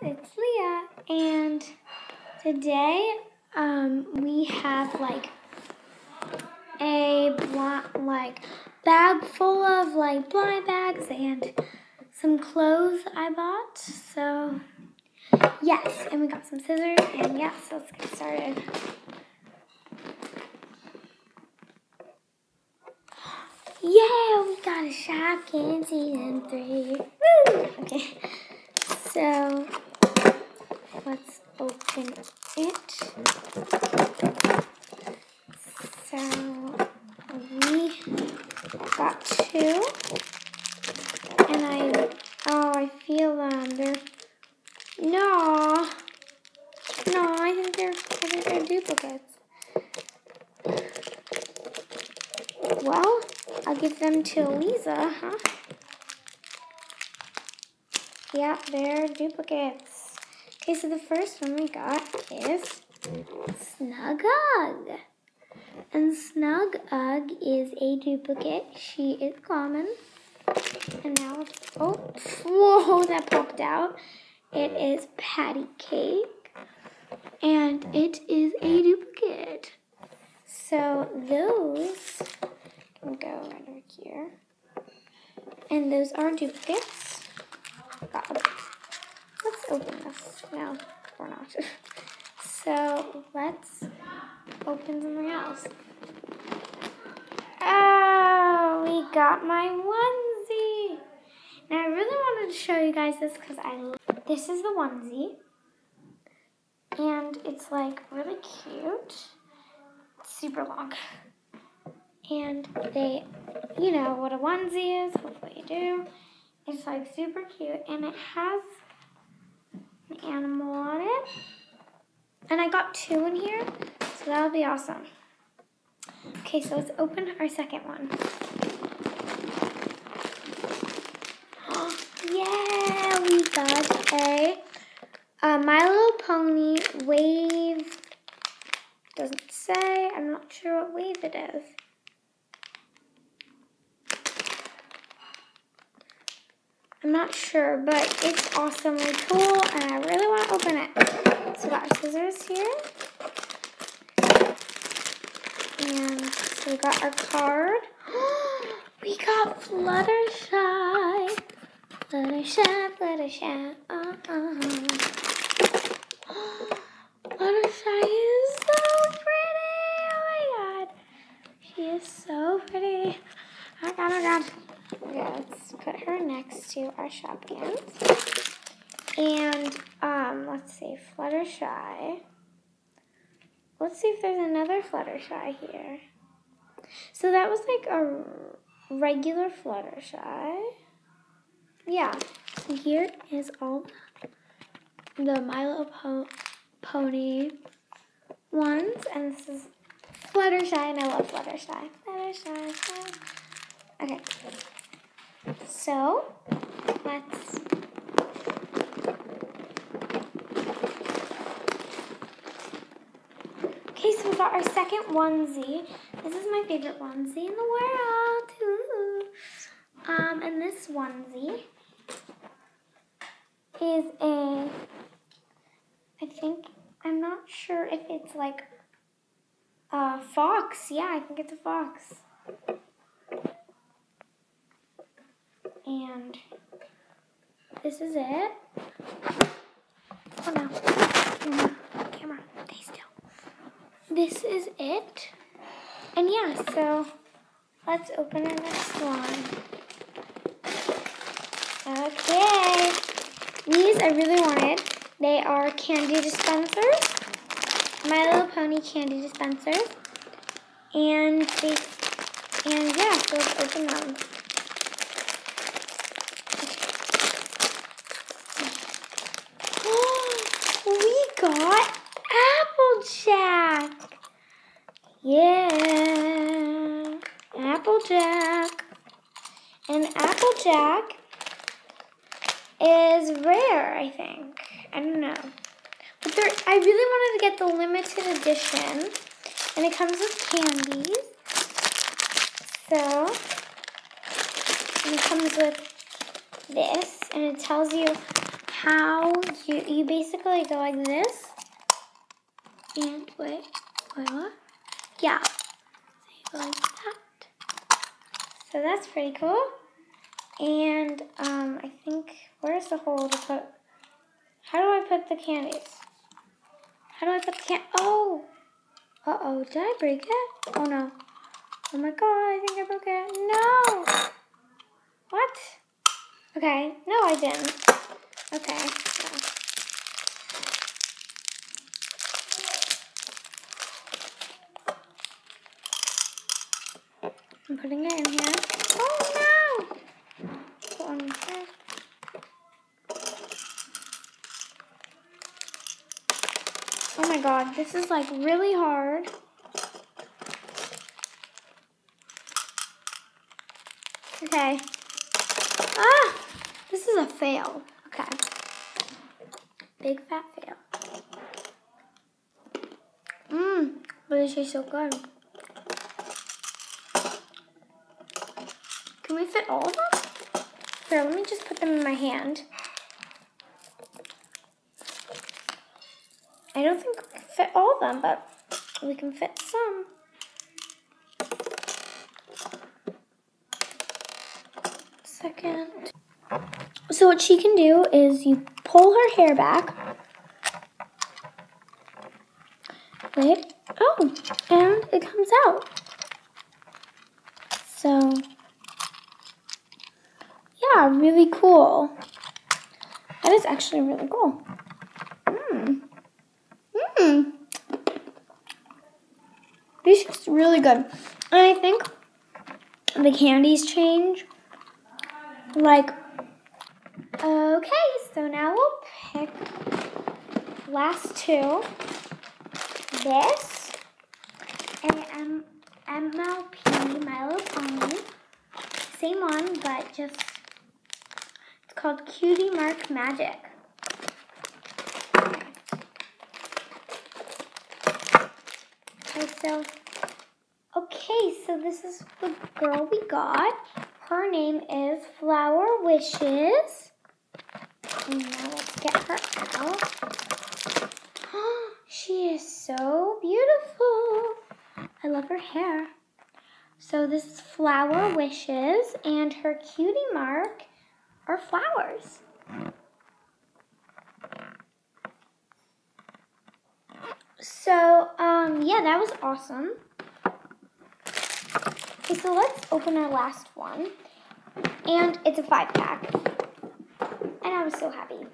it's Lia, and today um, we have like a like bag full of like blind bags and some clothes I bought. So yes, and we got some scissors, and yes, let's get started. Yeah, we got a Shopkins season three. Woo! Okay, so open it. So we got two, and I oh I feel them. They're no, no. I think they're I think they're duplicates. Well, I'll give them to Lisa, huh? Yeah, they're duplicates. Okay, so the first one we got is Snug Ugg. And Snug Ugg is a duplicate. She is common. And now, oh, whoa, that popped out. It is Patty Cake. And it is a duplicate. So those can go right over here. And those are duplicates. God. Open this No, we're not. So let's open something else. Oh, we got my onesie. Now I really wanted to show you guys this because I this is the onesie. And it's like really cute. Super long. And they, you know what a onesie is, hopefully you do. It's like super cute and it has an animal on it. And I got two in here, so that'll be awesome. Okay, so let's open our second one. yeah, we got a, a My Little Pony wave. Doesn't say. I'm not sure what wave it is. I'm not sure, but it's awesomely cool, and I really want to open it. So we got our scissors here. And so we got our card. we got Fluttershy. Fluttershy, Fluttershy. Uh -uh. Fluttershy is so pretty. Oh my god. She is so pretty. Oh god, oh god. Okay, let's put her next to our Shopkins. Let's see, Fluttershy. Let's see if there's another Fluttershy here. So that was like a regular Fluttershy. Yeah. So here is all the My Little po Pony ones, and this is Fluttershy, and I love Fluttershy. Fluttershy. Fluttershy. Okay. So, let's Okay, so we got our second onesie. This is my favorite onesie in the world. Ooh. Um, and this onesie is a I think I'm not sure if it's like a fox. Yeah, I think it's a fox. And this is it. This is it. And yeah, so let's open our next one. Okay. These I really wanted. They are candy dispensers. My Little Pony candy dispensers. And they, and yeah, so let's open them. we got Applejack. Yeah, Applejack. And Applejack is rare, I think. I don't know. But there, I really wanted to get the limited edition. And it comes with candies. So, it comes with this. And it tells you how you you basically go like this. And wait, wait, what? Yeah. So you go like that. So that's pretty cool. And um, I think where's the hole to put? How do I put the candies? How do I put the can? Oh, uh oh, did I break it? Oh no. Oh my god, I think I broke it. No. What? Okay, no, I didn't. Okay. No. I'm putting it in here. Oh here. Oh my god, this is like really hard. Okay. Ah! This is a fail. Okay. Big fat fail. Mmm, but it tastes so good. Can we fit all of them? Here, let me just put them in my hand. I don't think we can fit all of them, but we can fit some. Second. So what she can do is you pull her hair back. Wait. Oh, and it comes out. So, really cool. That is actually really cool. Mmm. Mmm. This is really good. And I think the candies change. Like, okay, so now we'll pick last two. This and M MLP Pony. Same one, but just called Cutie Mark Magic. Okay, so okay, so this is the girl we got. Her name is Flower Wishes. And now let's get her out. she is so beautiful. I love her hair. So this is Flower Wishes, and her cutie mark are flowers. So, um, yeah, that was awesome. Okay, so let's open our last one. And it's a five pack. And I'm so happy.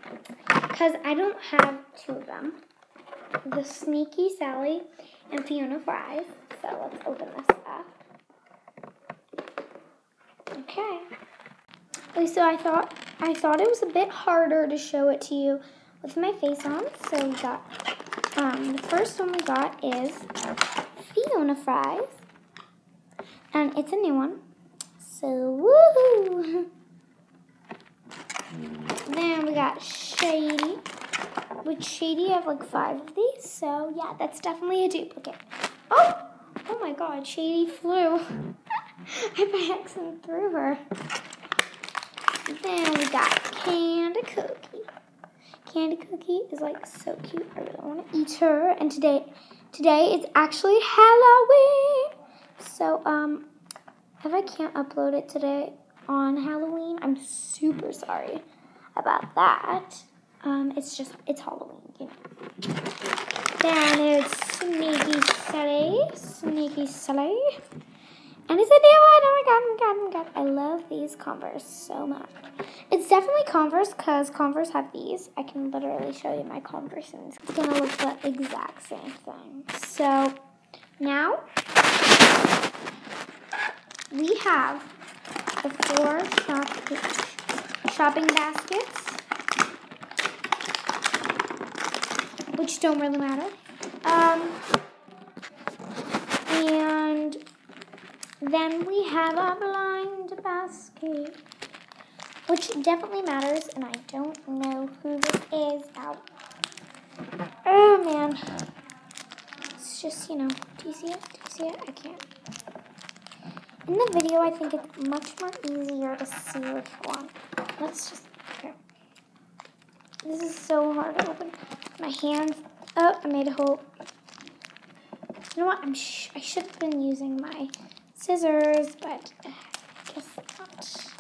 Because I don't have two of them. The Sneaky Sally and Fiona Fries. So let's open this up. Okay. So I thought I thought it was a bit harder to show it to you with my face on. So we got um, the first one we got is Fiona Fries. And it's a new one. So woohoo! Then we got Shady. With Shady, I have like five of these. So yeah, that's definitely a duplicate. Oh! Oh my god, Shady flew. I by accident threw her. Then we got Candy Cookie. Candy Cookie is like so cute. I really want to eat her. And today, today is actually Halloween. So um, if I can't upload it today on Halloween, I'm super sorry about that. Um, it's just it's Halloween, you know. Then it's Sneaky Sally, Sneaky Sally. And it's a new one. Oh my god, oh my god, oh my god. I love these Converse so much. It's definitely Converse because Converse have these. I can literally show you my Converse and it's going to look the exact same thing. So now we have the four shop shopping baskets, which don't really matter. Um, and then we have a blind basket, which definitely matters, and I don't know who this is. Out. Oh man. It's just, you know, do you see it? Do you see it? I can't. In the video, I think it's much more easier to see which one. Let's just, here. This is so hard to open. My hands. Oh, I made a hole. You know what? I'm sh I should have been using my scissors, but I guess not.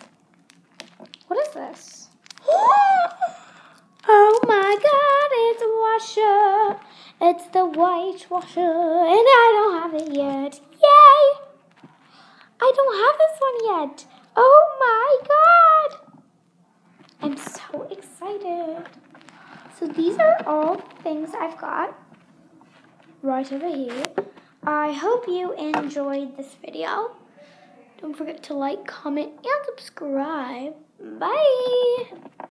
What is this? oh my god, it's a washer. It's the white washer, and I don't have it yet. Yay! I don't have this one yet. Oh my god! I'm so excited. So these are all things I've got right over here. I hope you enjoyed this video. Don't forget to like, comment, and subscribe. Bye!